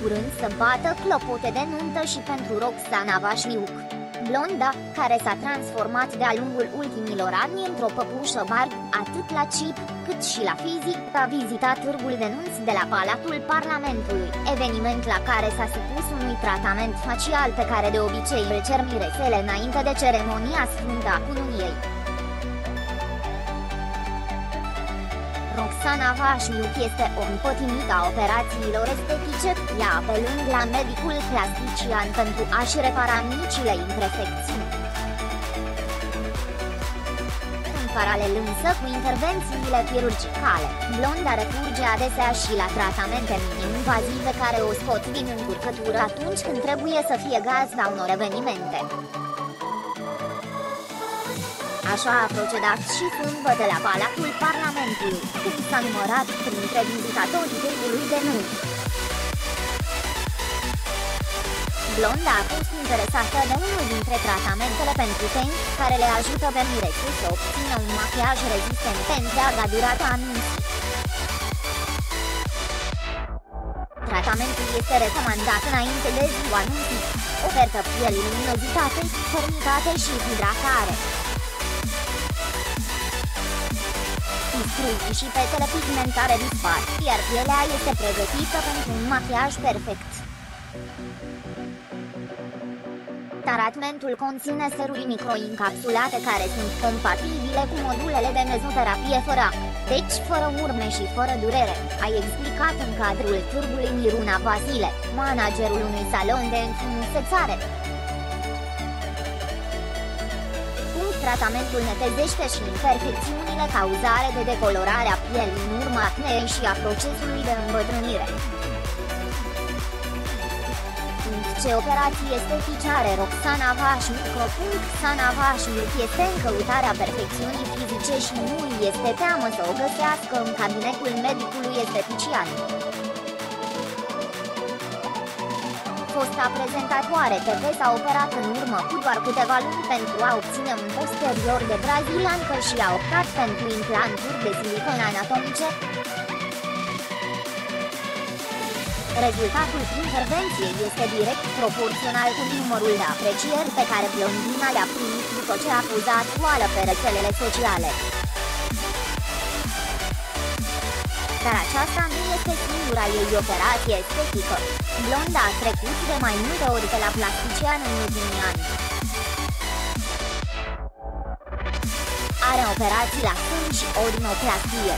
curând să bată clopote de nuntă și pentru Roxana Vașniuc. Blonda, care s-a transformat de-a lungul ultimilor ani într-o păpușă bar, atât la chip, cât și la fizic, a vizitat târgul de nunți de la Palatul Parlamentului, eveniment la care s-a supus unui tratament facial pe care de obicei îl cer miresele înainte de ceremonia sfântă a cununiei. Roxana Vașiuc este o împotimită a operațiilor estetice, ea apelând la medicul plastician pentru a-și repara micile imperfecțiuni. În paralel însă cu intervențiile chirurgicale, blonda recurge adesea și la tratamente minim-invazive care o scot din încurcătură atunci când trebuie să fie gazda unor evenimente. Așa a procedat și sâmbătă la Palatul Parlamentului, când s-a numărat printre vizitatorii târgului de nu. Blonda a fost interesată de unul dintre tratamentele pentru ten, care le ajută pe mirețe să obțină un machiaj rezistent pe întreaga durată a minții. Tratamentul este recomandat înainte de ziua nunții. Ofertă pielii luminozitate, fermitate și hidratare. Strugii și petele pigmentare dispar, iar pielea este pregătită pentru un machiaj perfect. Tratamentul conține seruri microincapsulate care sunt compatibile cu modulele de mezoterapie fără, deci fără urme și fără durere, a explicat în cadrul târgului Miruna Vasile, managerul unui salon de înfrumusețare. Tratamentul netezește și imperfecțiunile cauzare de decolorarea pielii în urma acneei și a procesului de îmbătrânire. Ce operații estetice are Roxana Vașnic? Roxana Vașnic este în căutarea perfecțiunii fizice și nu îi este teamă să o găsească în cabinetul medicului estetician. Fosta prezentatoare TV s-a operat în urmă cu doar câteva luni pentru a obține un posterior de braziliancă și a optat pentru implanturi de silicon anatomice. Rezultatul intervenției este direct proporțional cu numărul de aprecieri pe care blondina le-a primit după ce a puzat toală pe rețelele sociale. Dar aceasta nu este singura ei operație estetică. Blonda a trecut de mai multe ori pe la plastician în ultimii ani. Are operații la sân și orinoplastie.